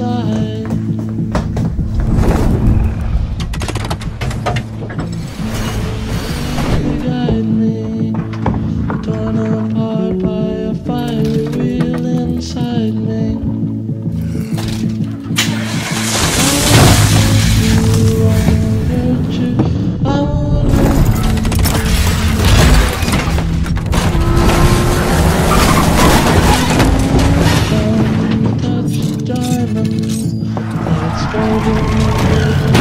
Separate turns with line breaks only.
side. You guide me, torn apart. Thank you.